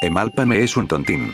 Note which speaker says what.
Speaker 1: Emálpame es un tontín.